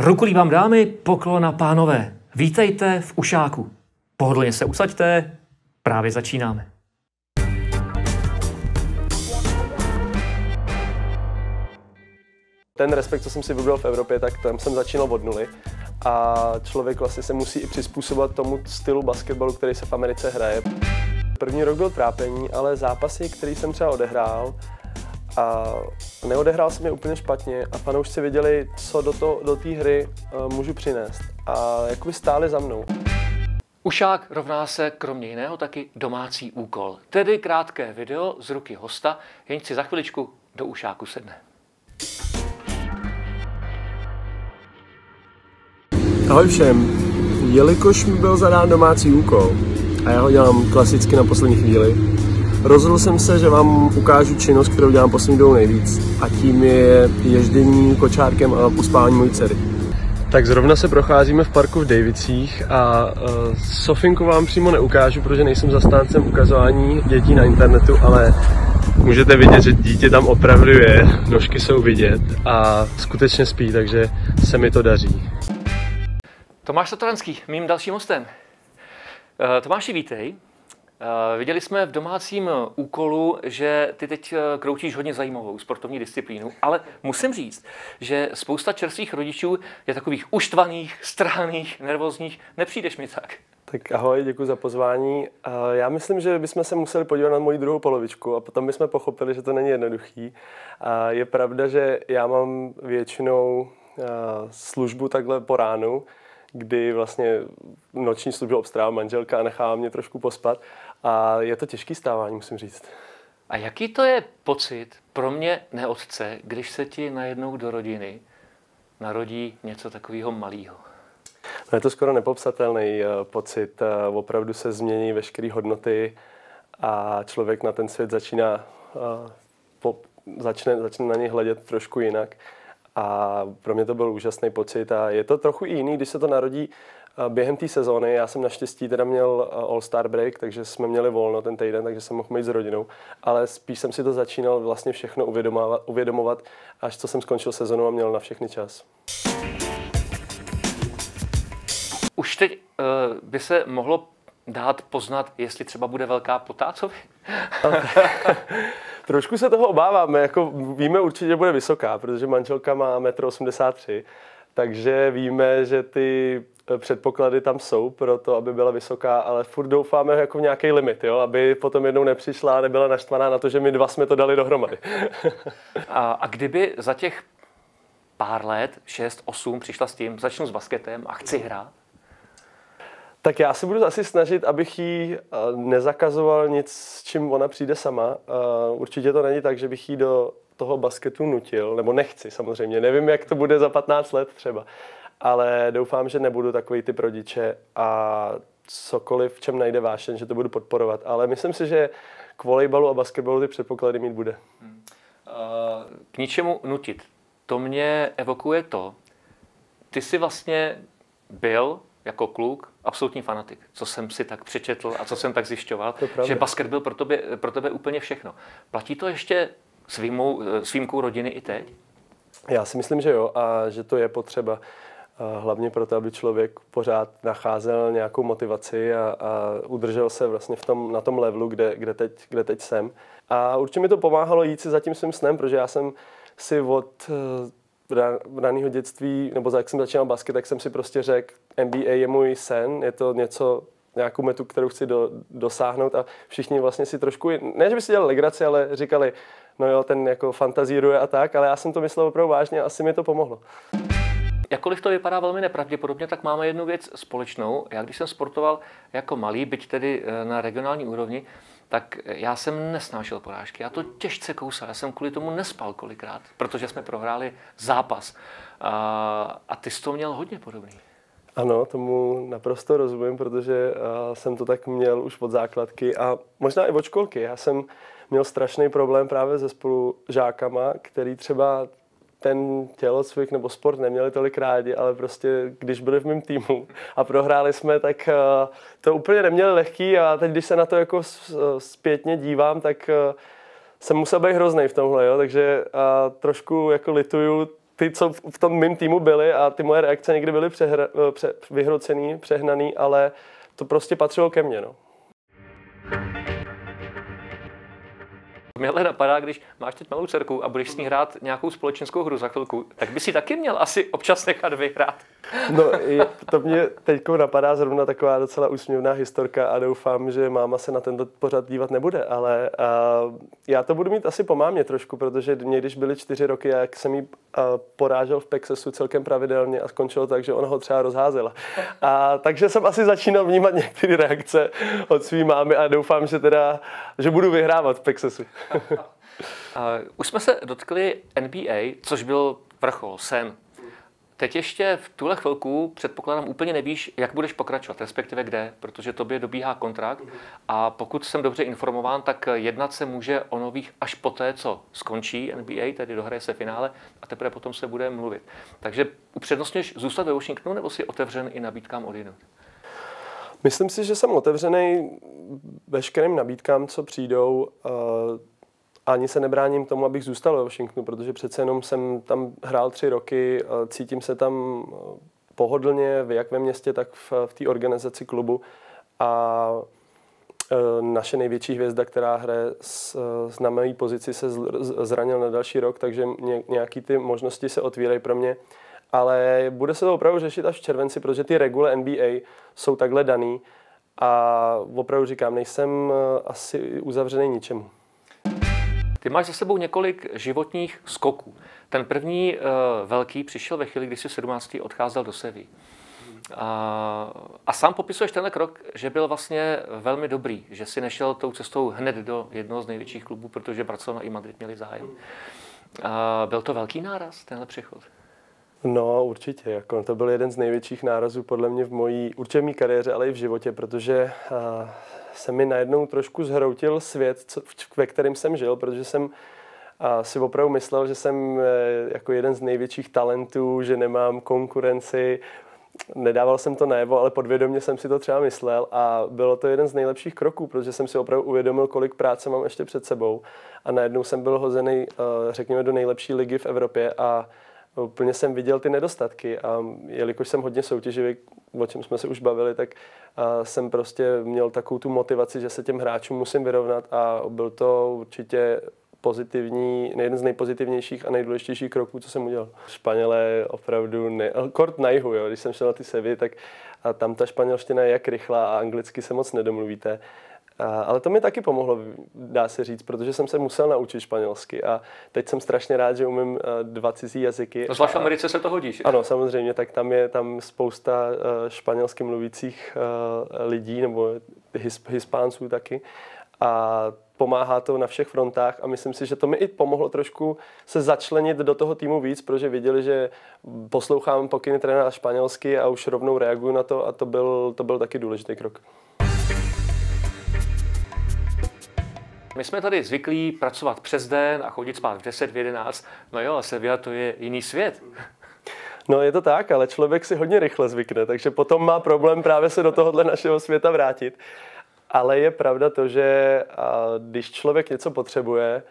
Rukulí vám dámy, poklona pánové. Vítejte v Ušáku. Pohodlně se usaďte, právě začínáme. Ten respekt, co jsem si vybral v Evropě, tak tam jsem začínal od nuly a člověk vlastně se musí i přizpůsobovat tomu stylu basketbalu, který se v Americe hraje. První rok byl trápení, ale zápasy, který jsem třeba odehrál, a neodehrál jsem je úplně špatně a fanoušci viděli, co do, to, do té hry uh, můžu přinést. A jakoby stáli za mnou. Ušák rovná se kromě jiného taky domácí úkol, tedy krátké video z ruky hosta, jenž si za chviličku do Ušáku sedne. Ahoj všem. Jelikož mi byl zadán domácí úkol a já ho dělám klasicky na poslední chvíli, rozhodl jsem se, že vám ukážu činnost, kterou dělám poslední dobou nejvíc a tím je ježdění kočárkem a uspání mojí dcery. Tak zrovna se procházíme v parku v Davicích a uh, Sofinku vám přímo neukážu, protože nejsem zastáncem ukazování dětí na internetu, ale můžete vidět, že dítě tam opravdu je, nožky jsou vidět a skutečně spí, takže se mi to daří. Tomáš Satoranský, mým dalším hostem. Uh, Tomáši, vítej. Uh, viděli jsme v domácím úkolu, že ty teď kroutíš hodně zajímavou sportovní disciplínu, ale musím říct, že spousta čerstvých rodičů je takových uštvaných, strhaných, nervózních. Nepřijdeš mi tak? Tak ahoj, děkuji za pozvání. Já myslím, že bychom se museli podívat na moji druhou polovičku a potom bychom pochopili, že to není jednoduchý. Je pravda, že já mám většinou službu takhle po ránu, kdy vlastně noční službu obstrává manželka a nechává mě trošku pospat. A je to těžký stávání, musím říct. A jaký to je pocit pro mě, neotce, když se ti najednou do rodiny narodí něco takového malého? No je to skoro nepopsatelný uh, pocit. Uh, opravdu se změní veškeré hodnoty a člověk na ten svět začíná, uh, po, začne, začne na něj hledět trošku jinak. A pro mě to byl úžasný pocit a je to trochu jiný, když se to narodí během té sezóny. Já jsem naštěstí teda měl All-Star break, takže jsme měli volno ten týden, takže jsem mohl mít s rodinou. Ale spíš jsem si to začínal vlastně všechno uvědomovat, uvědomovat až co jsem skončil sezonu a měl na všechny čas. Už teď uh, by se mohlo dát poznat, jestli třeba bude velká potácovi? Trošku se toho obáváme, jako víme určitě, že bude vysoká, protože manželka má 1,83 m, takže víme, že ty eh, předpoklady tam jsou pro to, aby byla vysoká, ale furt doufáme jako v nějaký limit, jo? aby potom jednou nepřišla a nebyla naštvaná na to, že my dva jsme to dali dohromady. a, a kdyby za těch pár let, 6, 8, přišla s tím, začnu s basketem a chci hrát, tak já se budu asi snažit, abych jí eh, nezakazoval nic, s čím ona přijde sama. Eh, určitě to není tak, že bych jí do toho basketu nutil, nebo nechci samozřejmě. Nevím, jak to bude za 15 let třeba. Ale doufám, že nebudu takový typ rodiče a cokoliv, v čem najde vášeň, že to budu podporovat. Ale myslím si, že k volejbalu a basketbalu ty předpoklady mít bude. Hmm. K ničemu nutit. To mě evokuje to, ty jsi vlastně byl jako kluk absolutní fanatik, co jsem si tak přečetl a co jsem tak zjišťoval, že basket byl pro tebe, pro tebe úplně všechno. Platí to ještě výjimou, s výjimkou rodiny i teď? Já si myslím, že jo a že to je potřeba. Hlavně proto, aby člověk pořád nacházel nějakou motivaci a, a udržel se vlastně v tom, na tom levelu, kde, kde, teď, kde teď jsem. A určitě mi to pomáhalo jít si za tím svým snem, protože já jsem si od raného dětství, nebo jak jsem začínal basket, tak jsem si prostě řekl, NBA je můj sen, je to něco, nějakou metu, kterou chci do, dosáhnout a všichni vlastně si trošku, ne, že by si dělali legraci, ale říkali, no jo, ten jako fantazíruje a tak, ale já jsem to myslel opravdu vážně a asi mi to pomohlo. Jakkoliv to vypadá velmi nepravděpodobně, tak máme jednu věc společnou. Já když jsem sportoval jako malý, byť tedy eh, na regionální úrovni, tak já jsem nesnášel porážky. Já to těžce kousal. Já jsem kvůli tomu nespal kolikrát, protože jsme prohráli zápas. A, a ty jsi to měl hodně podobný. Ano, tomu naprosto rozumím, protože uh, jsem to tak měl už od základky a možná i od školky. Já jsem měl strašný problém právě se spolužákama, který třeba ten tělocvik nebo sport neměli tolik rádi, ale prostě když byli v mém týmu a prohráli jsme, tak uh, to úplně neměli lehký a teď, když se na to jako zpětně dívám, tak uh, jsem musel být hrozný v tomhle, jo? takže uh, trošku jako lituju ty, co v tom mým týmu byli a ty moje reakce někdy byly přehra, pře, vyhrocený, přehnaný, ale to prostě patřilo ke mně. No. Mě ale napadá, když máš teď malou dcerku a budeš s ní hrát nějakou společenskou hru za chvilku, tak by si taky měl asi občas nechat vyhrát. No, to mě teď napadá zrovna taková docela úsměvná historka a doufám, že máma se na tento pořad dívat nebude, ale uh, já to budu mít asi po mámě trošku, protože mě, když byly čtyři roky, jak jsem jí uh, porážel v Pexesu celkem pravidelně a skončilo tak, že ona ho třeba rozházela. A, takže jsem asi začínal vnímat některé reakce od své mámy a doufám, že teda, že budu vyhrávat v Pexesu. už jsme se dotkli NBA, což byl vrchol, sen Teď ještě v tuhle chvilku předpokládám úplně nevíš, jak budeš pokračovat, respektive kde, protože tobě dobíhá kontrakt a pokud jsem dobře informován, tak jednat se může o nových až poté, co skončí NBA, tedy dohraje se finále a teprve potom se bude mluvit. Takže upřednostňuješ zůstat ve Washingtonu nebo si otevřen i nabídkám odinut? Myslím si, že jsem otevřený veškerým nabídkám, co přijdou. Uh ani se nebráním tomu, abych zůstal ve Washingtonu, protože přece jenom jsem tam hrál tři roky, cítím se tam eh, pohodlně, jak ve městě, tak v, v té organizaci klubu. A eh, naše největší hvězda, která hraje s, s na mojí pozici, se zranil na další rok, takže nějaký ty možnosti se otvírají pro mě. Ale bude se to opravdu řešit až v červenci, protože ty regule NBA jsou takhle daný a opravdu říkám, nejsem eh, asi uzavřený ničemu. Ty máš za sebou několik životních skoků. Ten první uh, velký přišel ve chvíli, kdy jsi 17. odcházel do Sevy. A, a sám popisuješ tenhle krok, že byl vlastně velmi dobrý, že si nešel tou cestou hned do jednoho z největších klubů, protože Barcelona i Madrid měli zájem. A byl to velký náraz, tenhle přechod? No, určitě. Jako, to byl jeden z největších nárazů podle mě v mojí určitě mý kariéře, ale i v životě, protože uh, se mi najednou trošku zhroutil svět, co, ve kterém jsem žil, protože jsem a si opravdu myslel, že jsem e, jako jeden z největších talentů, že nemám konkurenci. Nedával jsem to najevo, ale podvědomě jsem si to třeba myslel a bylo to jeden z nejlepších kroků, protože jsem si opravdu uvědomil, kolik práce mám ještě před sebou a najednou jsem byl hozený, řekněme, do nejlepší ligy v Evropě a úplně jsem viděl ty nedostatky a jelikož jsem hodně soutěživý, o čem jsme se už bavili, tak jsem prostě měl takovou tu motivaci, že se těm hráčům musím vyrovnat a byl to určitě pozitivní, jeden z nejpozitivnějších a nejdůležitějších kroků, co jsem udělal. Španělé opravdu, ne, kort na jihu, jo. když jsem šel na ty Sevy, tak a tam ta španělština je jak rychlá a anglicky se moc nedomluvíte. Ale to mi taky pomohlo, dá se říct, protože jsem se musel naučit španělsky a teď jsem strašně rád, že umím eh, dva cizí jazyky. No zvlášť v Americe se to hodí. Ano, samozřejmě, tak tam je tam spousta eh, španělsky mluvících eh, lidí nebo hispánců taky a pomáhá to na všech frontách a myslím si, že to mi i pomohlo trošku se začlenit do toho týmu víc, protože viděli, že poslouchám pokyny trenéra španělsky a už rovnou reaguju na to a to byl, to byl taky důležitý krok. My jsme tady zvyklí pracovat přes den a chodit spát v 10, v 11. No jo, a Sevilla to je jiný svět. No je to tak, ale člověk si hodně rychle zvykne, takže potom má problém právě se do tohohle našeho světa vrátit. Ale je pravda to, že když člověk něco potřebuje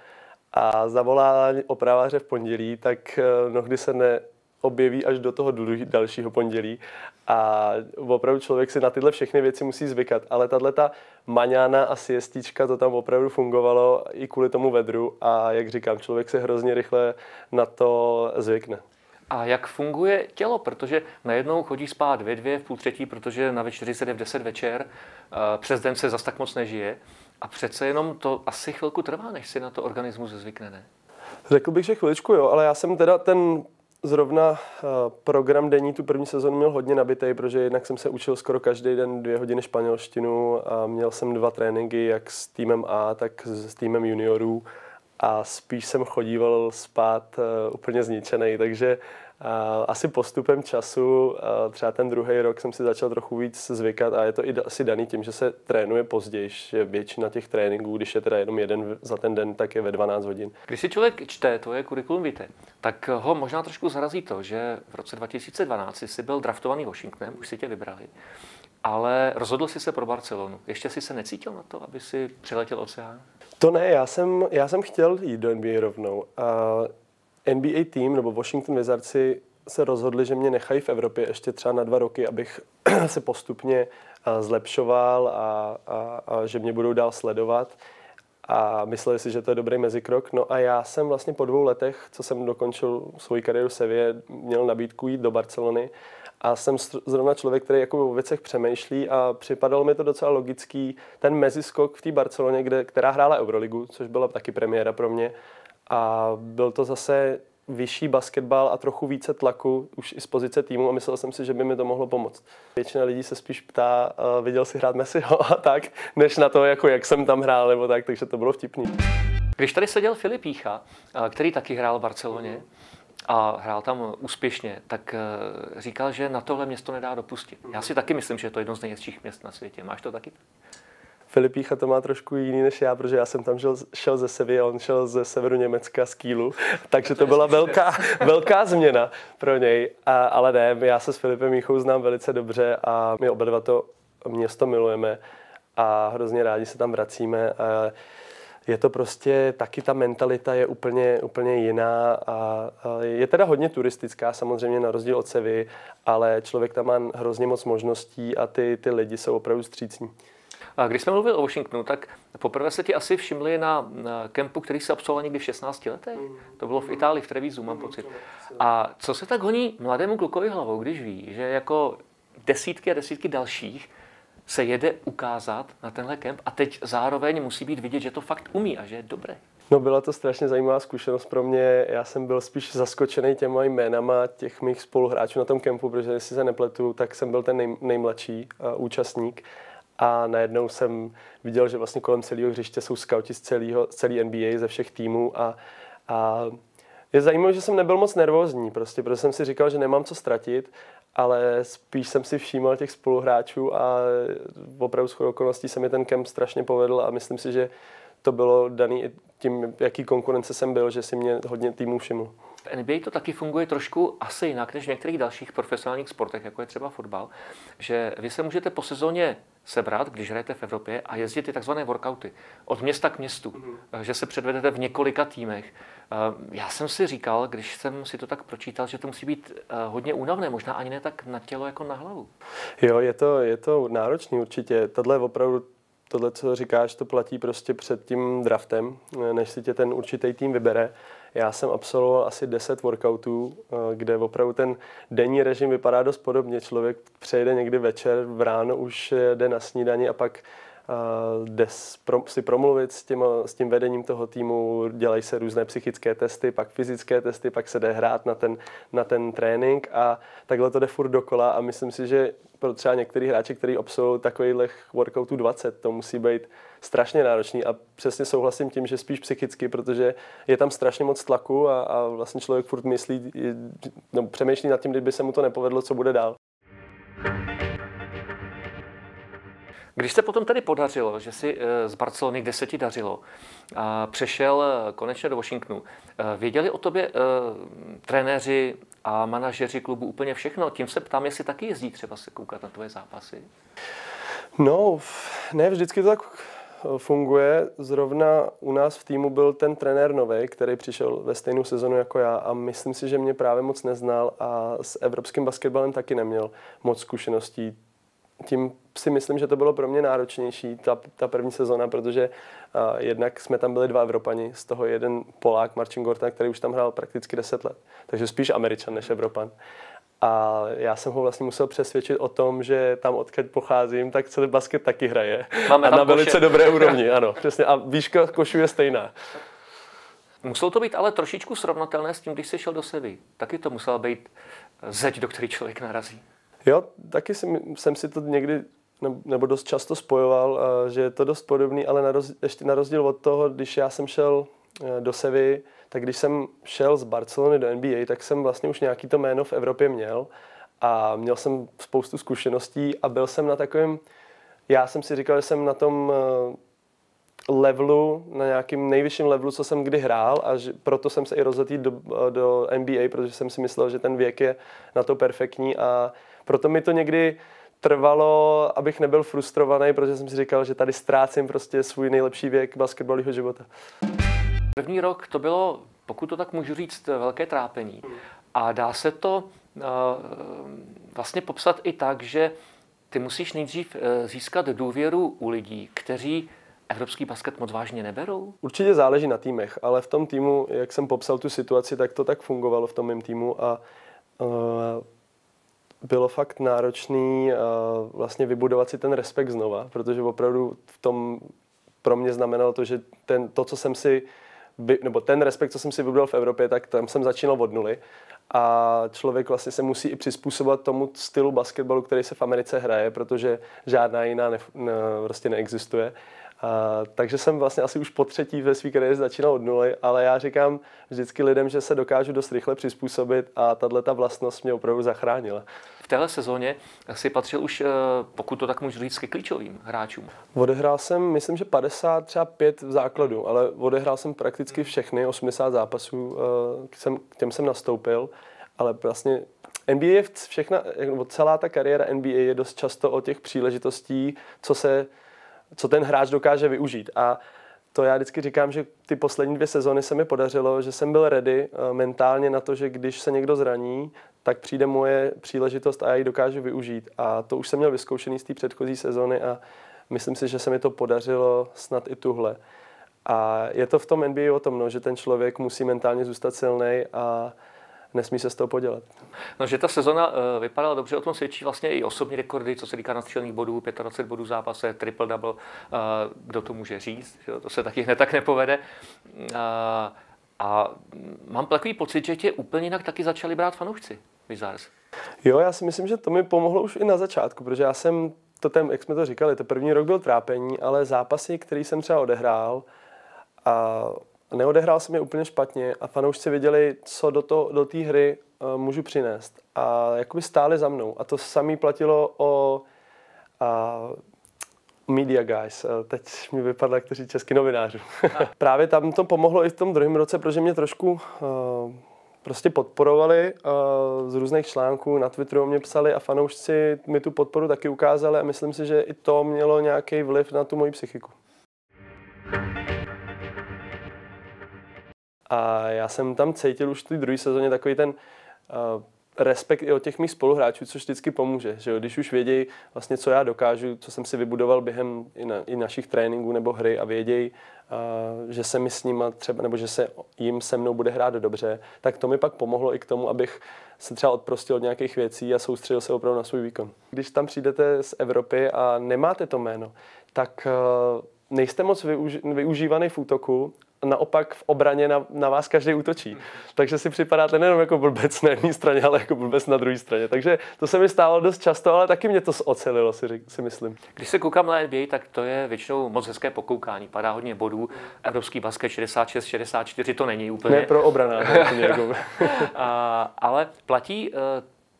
a zavolá opraváře v pondělí, tak e, mnohdy se ne, objeví až do toho dalšího pondělí a opravdu člověk si na tyhle všechny věci musí zvykat. Ale tahle ta maňána a siestička, to tam opravdu fungovalo i kvůli tomu vedru a jak říkám, člověk se hrozně rychle na to zvykne. A jak funguje tělo? Protože najednou chodí spát ve dvě, v půl třetí, protože na večeři se jde v deset večer, přes den se zas tak moc nežije. A přece jenom to asi chvilku trvá, než si na to organismus zvykne, ne? Řekl bych, že chviličku jo, ale já jsem teda ten zrovna eh, program denní tu první sezonu měl hodně nabitý, protože jednak jsem se učil skoro každý den dvě hodiny španělštinu a měl jsem dva tréninky, jak s týmem A, tak s týmem juniorů. A spíš jsem chodíval spát uh, úplně zničený, takže asi postupem času, třeba ten druhý rok jsem si začal trochu víc zvykat a je to i asi daný tím, že se trénuje později, že většina těch tréninků, když je teda jenom jeden za ten den, tak je ve 12 hodin. Když si člověk čte to je kurikulum víte, tak ho možná trošku zarazí to, že v roce 2012 jsi byl draftovaný Washingtonem, už si tě vybrali, ale rozhodl jsi se pro Barcelonu. Ještě jsi se necítil na to, aby si přiletěl oceán? To ne, já jsem, já jsem chtěl jít do NBA rovnou. A NBA tým nebo Washington Wizards se rozhodli, že mě nechají v Evropě ještě třeba na dva roky, abych se postupně zlepšoval a, a, a že mě budou dál sledovat. A mysleli si, že to je dobrý mezikrok. No a já jsem vlastně po dvou letech, co jsem dokončil svoji kariéru v Sevě, měl nabídku jít do Barcelony. A jsem zrovna člověk, který jako o věcech přemýšlí a připadalo mi to docela logický. Ten meziskok v té Barceloně, kde, která hrála Euroligu, což byla taky premiéra pro mě a byl to zase vyšší basketbal a trochu více tlaku už i z pozice týmu a myslel jsem si, že by mi to mohlo pomoct. Většina lidí se spíš ptá, uh, viděl si hrát Messiho a tak, než na to, jako jak jsem tam hrál nebo tak, takže to bylo vtipný. Když tady seděl Filip Pícha, který taky hrál v Barceloně, a hrál tam úspěšně, tak eh, říkal, že na tohle město nedá dopustit. Já si taky myslím, že je to jedno z nejhezčích měst na světě. Máš to taky? Filipícha to má trošku jiný než já, protože já jsem tam šel, šel ze Sevy a on šel ze severu Německa z Kýlu, takže to byla velká, velká změna pro něj. A, ale ne, já se s Filipem Míchou znám velice dobře a my oba dva to město milujeme a hrozně rádi se tam vracíme. A je to prostě, taky ta mentalita je úplně, úplně jiná a, a je teda hodně turistická samozřejmě na rozdíl od Sevy, ale člověk tam má hrozně moc možností a ty, ty lidi jsou opravdu střícní. A když jsme mluvili o Washingtonu, tak poprvé se ti asi všimli na, na kempu, který se absolvoval někdy v 16 letech. To bylo v Itálii, v Trevisu, mám pocit. A co se tak honí mladému klukovi hlavou, když ví, že jako desítky a desítky dalších se jede ukázat na tenhle kemp a teď zároveň musí být vidět, že to fakt umí a že je dobré. No byla to strašně zajímavá zkušenost pro mě. Já jsem byl spíš zaskočený těma jménama těch mých spoluhráčů na tom kempu, protože jestli se nepletu, tak jsem byl ten nej, nejmladší uh, účastník a najednou jsem viděl, že vlastně kolem celého hřiště jsou skauti z, celého, z celé NBA, ze všech týmů a, a je zajímavé, že jsem nebyl moc nervózní, prostě, protože jsem si říkal, že nemám co ztratit, ale spíš jsem si všímal těch spoluhráčů a opravdu shodou okolností se mi ten kemp strašně povedl a myslím si, že to bylo daný tím, jaký konkurence jsem byl, že si mě hodně týmů všiml. V NBA to taky funguje trošku asi jinak než v některých dalších profesionálních sportech, jako je třeba fotbal, že vy se můžete po sezóně sebrat, když hrajete v Evropě a jezdit ty takzvané workouty od města k městu, mm-hmm. že se předvedete v několika týmech. Eh, já jsem si říkal, když jsem si to tak pročítal, že to musí být eh, hodně únavné, možná ani ne tak na tělo jako na hlavu. Jo, je to, je to náročný určitě. Tohle je opravdu tohle, co říkáš, to platí prostě před tím draftem, než si tě ten určitý tým vybere. Já jsem absolvoval asi 10 workoutů, eh, kde opravdu ten denní režim vypadá dost podobně. Člověk přejde někdy večer, v ráno už jde na snídani a pak jde si promluvit s tím, s tím vedením toho týmu, dělají se různé psychické testy, pak fyzické testy, pak se jde hrát na ten, na ten trénink a takhle to jde furt dokola a myslím si, že pro třeba některý hráči, kteří obsluhují takových workoutů 20, to musí být strašně náročný a přesně souhlasím tím, že spíš psychicky, protože je tam strašně moc tlaku a, a vlastně člověk furt myslí, no, přemýšlí nad tím, kdyby se mu to nepovedlo, co bude dál. Když se potom tedy podařilo, že si eh, z Barcelony, kde se ti dařilo, a přešel eh, konečně do Washingtonu, eh, věděli o tobě trenéři a manažeři klubu úplně všechno? Tím se ptám, jestli taky jezdí třeba se koukat na tvoje zápasy? No, ne, vždycky to tak funguje. Zrovna u nás v týmu byl ten trenér nový, který přišel ve stejnou sezonu jako já a myslím si, že mě právě moc neznal a s evropským basketbalem taky neměl moc zkušeností tím si myslím, že to bylo pro mě náročnější, ta, ta první sezona, protože uh, jednak jsme tam byli dva Evropani, z toho jeden Polák, Marcin Gorta, který už tam hrál prakticky 10 let, takže spíš Američan než Evropan. A já jsem ho vlastně musel přesvědčit o tom, že tam, odkud pocházím, tak celý basket taky hraje. Máme a na velice koše. dobré úrovni, ano. Přesně. A výška košu je stejná. Muselo to být ale trošičku srovnatelné s tím, když jsi šel do Sevy. Taky to musela být zeď, do který člověk narazí. Jo, taky jsem, jsem si to někdy nebo dost často spojoval, že je to dost podobný, ale na rozdíl, ještě na rozdíl od toho, když já jsem šel e, do Sevy, tak když jsem šel z Barcelony do NBA, tak jsem vlastně už nějaký to jméno v Evropě měl a měl jsem spoustu zkušeností a byl jsem na takovém, já jsem si říkal, že jsem na tom e, levelu, na nějakým nejvyšším levelu, co jsem kdy hrál a že, proto jsem se i rozhodl do, do NBA, protože jsem si myslel, že ten věk je na to perfektní a proto mi to někdy trvalo, abych nebyl frustrovaný, protože jsem si říkal, že tady ztrácím prostě svůj nejlepší věk basketbalového života. První rok to bylo pokud to tak můžu říct, velké trápení. A dá se to uh, vlastně popsat i tak, že ty musíš nejdřív uh, získat důvěru u lidí, kteří evropský basket moc vážně neberou? Určitě záleží na týmech, ale v tom týmu, jak jsem popsal tu situaci, tak to tak fungovalo v tom mém týmu a uh, bylo fakt náročný uh, vlastně vybudovat si ten respekt znova, protože opravdu v tom pro mě znamenalo to, že ten, to, co jsem si nebo ten respekt, co jsem si vybudoval v Evropě, tak tam jsem začínal od nuly a člověk vlastně se musí i přizpůsobovat tomu stylu basketbalu, který se v Americe hraje, protože žádná jiná ne, ne, prostě neexistuje. A, takže jsem vlastně asi už po třetí ve své kariéře začínal od nuly, ale já říkám vždycky lidem, že se dokážu dost rychle přizpůsobit a tahle ta vlastnost mě opravdu zachránila. V téhle sezóně si patřil už, eh, pokud to tak můžu říct, ke klíčovým hráčům. Odehrál jsem, myslím, že 50, třeba 5 v základu, ale odehrál jsem prakticky všechny, 80 zápasů, eh, jsem, k těm jsem nastoupil, ale vlastně NBA je všechna, celá ta kariéra NBA je dost často o těch příležitostí, co se co ten hráč dokáže využít. A to já vždycky říkám, že ty poslední dvě sezony se mi podařilo, že jsem byl ready eh, mentálně na to, že když se někdo zraní, tak přijde moje příležitost a já ji dokážu využít. A to už jsem měl vyzkoušený z té předchozí sezony a myslím si, že se mi to podařilo snad i tuhle. A je to v tom NBA o tom, no, že ten člověk musí mentálně zůstat silný a nesmí se z toho podělat. No, že ta sezona uh, vypadala dobře, o tom svědčí vlastně i osobní rekordy, co se týká nastřelených bodů, 25 bodů v zápase, triple-double, uh, kdo to může říct, že to se taky hned tak nepovede. Uh, a mám takový pocit, že tě úplně jinak taky začali brát fanoušci Wizards. Jo, já si myslím, že to mi pomohlo už i na začátku, protože já jsem to ten, jak jsme to říkali, to první rok byl trápení, ale zápasy, který jsem třeba odehrál a neodehrál jsem je úplně špatně a fanoušci věděli, co do, to, do té hry uh, můžu přinést. A jakoby stáli za mnou. A to samé platilo o uh, media guys. Teď mi vypadlo, jak to říct český novinářů. Právě tam to pomohlo i v tom druhém roce, protože mě trošku uh, prostě podporovali uh, z různých článků, na Twitteru mě psali a fanoušci mi tu podporu taky ukázali a myslím si, že i to mělo nějaký vliv na tu moji psychiku. A já jsem tam cítil už v té druhé sezóně takový ten uh, respekt i od těch mých spoluhráčů, což vždycky pomůže. Že jo? Když už vědějí vlastně, co já dokážu, co jsem si vybudoval během i, na, i našich tréninků nebo hry a vědějí, uh, že se mi s nima třeba, nebo že se jim se mnou bude hrát dobře, tak to mi pak pomohlo i k tomu, abych se třeba odprostil od nějakých věcí a soustředil se opravdu na svůj výkon. Když tam přijdete z Evropy a nemáte to jméno, tak uh, nejste moc využívaný v útoku naopak v obraně na, na vás každý útočí. Takže si připadáte nejenom jako blbec na jedné straně, ale jako blbec na druhé straně. Takže to se mi stávalo dost často, ale taky mě to ocelilo, si, si myslím. Když se koukám na NBA, tak to je většinou moc hezké pokoukání. Padá hodně bodů. Evropský basket 66, 64 to není úplně. Ne pro obrana. jako... a, ale platí uh,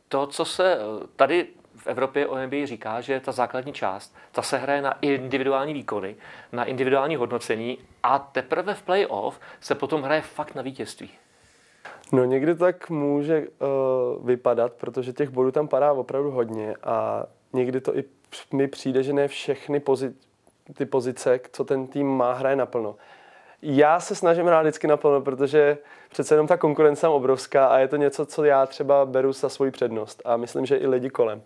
to, co se eh, tady Evropě o NBA říká, že ta základní část, ta se hraje na individuální výkony, na individuální hodnocení a teprve v playoff se potom hraje fakt na vítězství. No někdy tak může uh, vypadat, protože těch bodů tam padá opravdu hodně a někdy to i mi přijde, že ne všechny pozi- ty pozice, co ten tým má, hraje naplno. Já se snažím hrát vždycky naplno, protože přece jenom ta konkurence je obrovská a je to něco, co já třeba beru za svoji přednost a myslím, že i lidi kolem.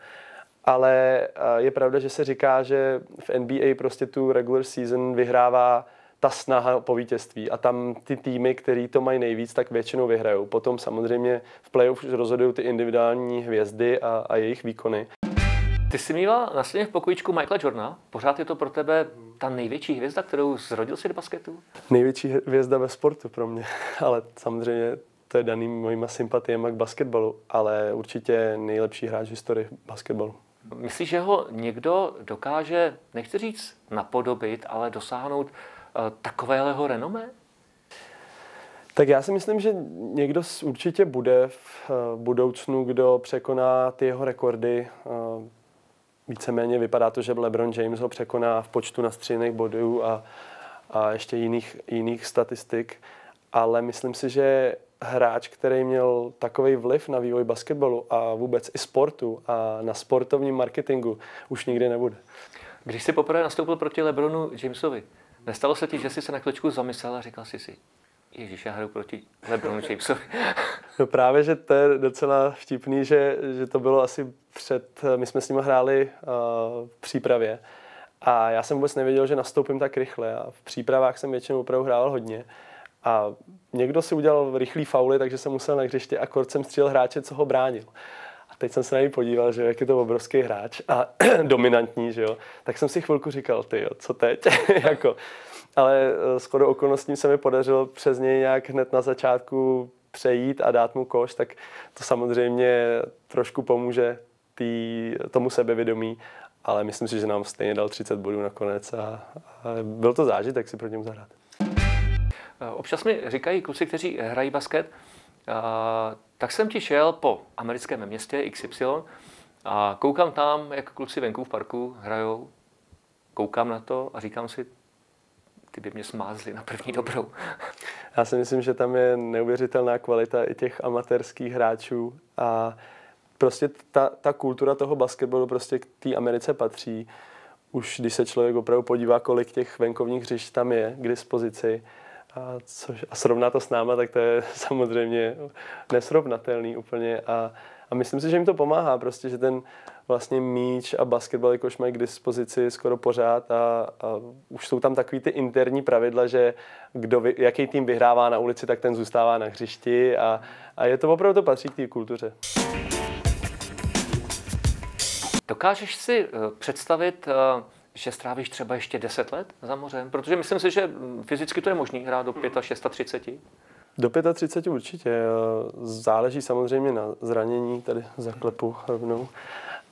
Ale je pravda, že se říká, že v NBA prostě tu regular season vyhrává ta snaha po vítězství a tam ty týmy, který to mají nejvíc, tak většinou vyhrajou. Potom samozřejmě v playoff rozhodují ty individuální hvězdy a, a jejich výkony. Ty jsi měla na v pokojičku Michaela Jordana. Pořád je to pro tebe ta největší hvězda, kterou zrodil si do basketu? Největší hvězda ve sportu pro mě, ale samozřejmě to je daný mojima sympatiemi k basketbalu, ale určitě nejlepší hráč v historii basketbalu. Myslíš, že ho někdo dokáže, nechci říct napodobit, ale dosáhnout uh, takového renomé? Tak já si myslím, že někdo určitě bude v uh, budoucnu, kdo překoná ty jeho rekordy. Uh, víceméně vypadá to, že LeBron James ho překoná v počtu nastřílených bodů a, a ještě jiných, jiných statistik. Ale myslím si, že hráč, který měl takový vliv na vývoj basketbalu a vůbec i sportu a na sportovním marketingu, už nikdy nebude. Když jsi poprvé nastoupil proti Lebronu Jamesovi, nestalo se ti, že jsi se na chvíličku zamyslel a říkal jsi si, Ježíš, já hraju proti Lebronu Jamesovi. no právě, že to je docela vtipný, že, že to bylo asi před, my jsme s ním hráli uh, v přípravě a já jsem vůbec nevěděl, že nastoupím tak rychle a v přípravách jsem většinou opravdu hrával hodně. A někdo si udělal rychlý fauly, takže jsem musel na hřiště a kort jsem střílel hráče, co ho bránil. A teď jsem se na něj podíval, že jak je to obrovský hráč a dominantní, že jo. Tak jsem si chvilku říkal, ty jo, co teď? jako, ale eh, skoro okolností se mi podařilo přes něj nějak hned na začátku přejít a dát mu koš, tak to samozřejmě trošku pomůže tý, tomu sebevědomí, ale myslím si, že nám stejně dal 30 bodů nakonec a, a byl to zážitek si proti němu zahrát. Eh, občas mi říkají kluci, kteří hrají basket, a, tak jsem ti šel po americkém městě XY a koukám tam, jak kluci venku v parku hrajou, koukám na to a říkám si, ty by mě smázli na první dobrou. Já si myslím, že tam je neuvěřitelná kvalita i těch amatérských hráčů a prostě ta, ta kultura toho basketbalu prostě k té Americe patří. Už když se člověk opravdu podívá, kolik těch venkovních hřišť tam je k dispozici, a, což, a srovná to s náma, tak to je samozřejmě nesrovnatelný úplně. A, a myslím si, že jim to pomáhá, prostě, že ten vlastně míč a basketbal jakož mají k dispozici skoro pořád a, a už jsou tam takový ty interní pravidla, že kdo, jaký tým vyhrává na ulici, tak ten zůstává na hřišti a, a je to opravdu to patří k té kultuře. Dokážeš si eh, představit, eh, že strávíš třeba ještě 10 let za mořem? Protože myslím si, že hm, fyzicky to je možné hrát do 35, 30. Do 35 určitě. Eh, záleží samozřejmě na zranění, tady zaklepu rovnou.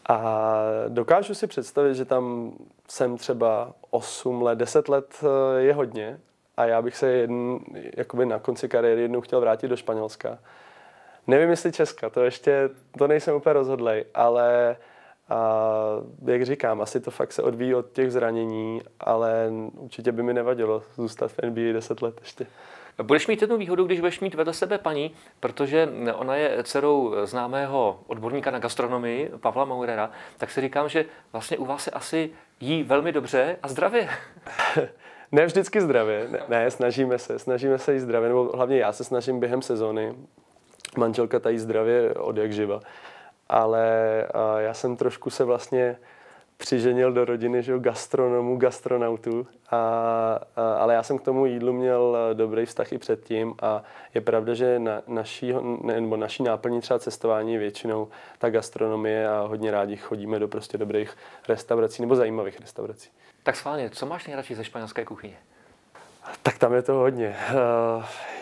A dokážu si představit, že tam jsem třeba 8 let, 10 let je hodně a já bych se jedn, jakoby na konci kariéry jednou chtěl vrátit do Španělska. Nevím, jestli Česka, to ještě, to nejsem úplně rozhodlej, ale a jak říkám, asi to fakt se odvíjí od těch zranění, ale určitě by mi nevadilo zůstat v NBA 10 let ještě. Budeš mít jednu výhodu, když budeš mít vedle sebe paní, protože ona je dcerou známého odborníka na gastronomii, Pavla Maurera, tak si říkám, že vlastně u vás se asi jí velmi dobře a zdravě. ne vždycky zdravě, ne, ne, snažíme se, snažíme se jí zdravě, nebo hlavně já se snažím během sezóny. Manželka tají zdravě od jak živa ale já jsem trošku se vlastně přiženil do rodiny že, gastronomů, gastronautů, a, a, ale já jsem k tomu jídlu měl dobrý vztah i předtím a je pravda, že na, naší, ne, nebo naší náplní třeba cestování většinou ta gastronomie a hodně rádi chodíme do prostě dobrých restaurací nebo zajímavých restaurací. Tak schválně, co máš nejradši ze španělské kuchyně? Tak tam je to hodně.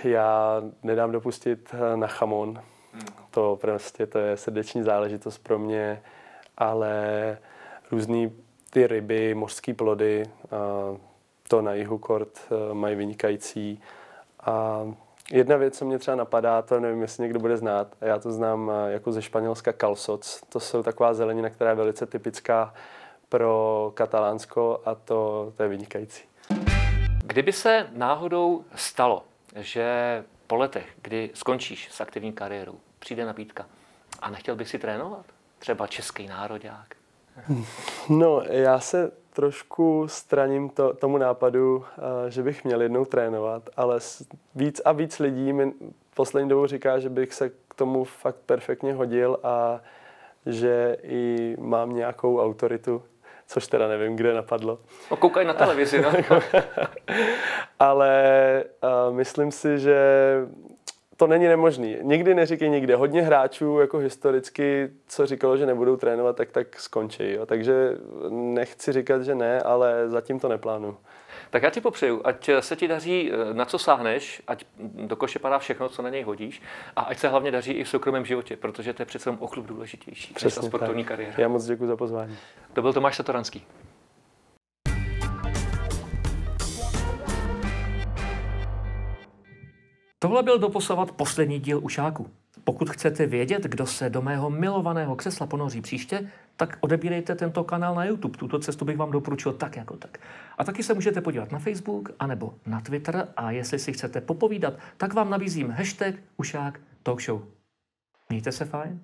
Já nedám dopustit na chamon, to prostě to je srdeční záležitost pro mě, ale různý ty ryby, mořské plody, to na jihu kort e, mají vynikající. A jedna věc, co mě třeba napadá, to nevím, jestli někdo bude znát, já to znám e, jako ze Španělska calsots. To jsou taková zelenina, která je velice typická pro Katalánsko a to, to je vynikající. Kdyby se náhodou stalo, že po letech, kdy skončíš s aktivní kariérou, přijde nabídka. A nechtěl bych si trénovat? Třeba český národák? No, já se trošku straním to, tomu nápadu, eh, že bych měl jednou trénovat, ale víc a víc lidí mi poslední dobou říká, že bych se k tomu fakt perfektně hodil a že i mám nějakou autoritu, což teda nevím, kde napadlo. No, koukaj na televizi, no. ale uh, myslím si, že to není nemožný. Nikdy neříkej nikde. Hodně hráčů jako historicky, co říkalo, že nebudou trénovat, tak tak skončí. Jo. Takže nechci říkat, že ne, ale zatím to neplánu. Tak já ti popřeju, ať se ti daří, eh, na co sáhneš, ať do koše padá všechno, co na něj hodíš a ať se hlavně daří i v soukromém životě, protože to je přece o klub důležitější Přesně než ta sportovní tak. kariéra. Já moc děkuji za pozvání. To byl Tomáš Satoranský. Tohle byl doposavat poslední díl Ušáku. Pokud chcete vědět, kdo se do mého milovaného křesla ponoří příště, tak odebírejte tento kanál na YouTube. Tuto cestu bych vám doporučil tak jako tak. A taky se můžete podívat na Facebook anebo na Twitter a jestli si chcete popovídat, tak vám nabízím hashtag Ušák Talk Show. Mějte se fajn.